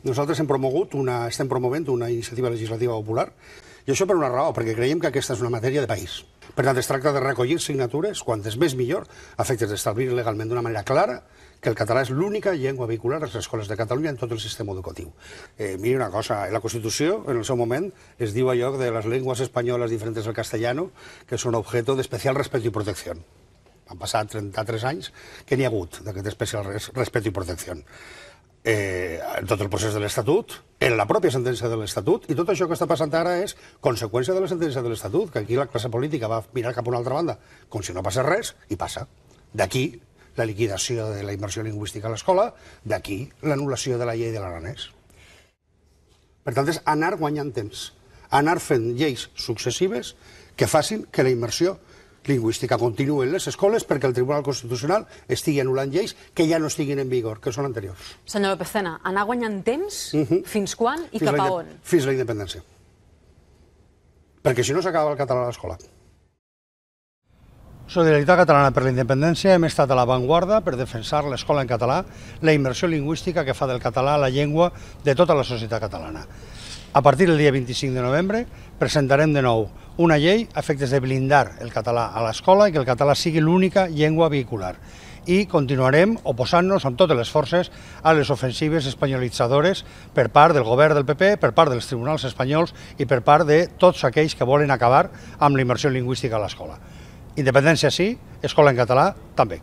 Nosaltres hem promogut una, estem promovent una iniciativa legislativa popular i això per una raó, perquè creiem que aquesta és una matèria de país. Per tant, es tracta de recollir signatures, quantes més millor, a efectes d'establir legalment d'una manera clara que el català és l'única llengua vehicular a les escoles de Catalunya en tot el sistema educatiu. Eh, miri una cosa, en la Constitució, en el seu moment, es diu allò de les llengües espanyoles diferents del castellano que són objeto d'especial respecte i protecció. Han passat 33 anys que n'hi ha hagut d'aquest especial respecte i protecció eh, tot el procés de l'Estatut, en la pròpia sentència de l'Estatut, i tot això que està passant ara és conseqüència de la sentència de l'Estatut, que aquí la classe política va mirar cap a una altra banda, com si no passés res, i passa. D'aquí la liquidació de la immersió lingüística a l'escola, d'aquí l'anul·lació de la llei de l'aranès. Per tant, és anar guanyant temps, anar fent lleis successives que facin que la immersió lingüística continuï en les escoles perquè el Tribunal Constitucional estigui anul·lant lleis que ja no estiguin en vigor, que són anteriors. Senyor López Tena, anar guanyant temps, uh -huh. fins quan i fins cap a on? Fins la independència. Perquè si no s'acaba el català a l'escola. Solidaritat Catalana per la Independència hem estat a l'avantguarda per defensar l'escola en català, la immersió lingüística que fa del català la llengua de tota la societat catalana. A partir del dia 25 de novembre presentarem de nou una llei a efectes de blindar el català a l'escola i que el català sigui l'única llengua vehicular. I continuarem oposant-nos amb totes les forces a les ofensives espanyolitzadores per part del govern del PP, per part dels tribunals espanyols i per part de tots aquells que volen acabar amb la immersió lingüística a l'escola. Independència sí, escola en català també.